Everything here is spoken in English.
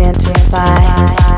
identify.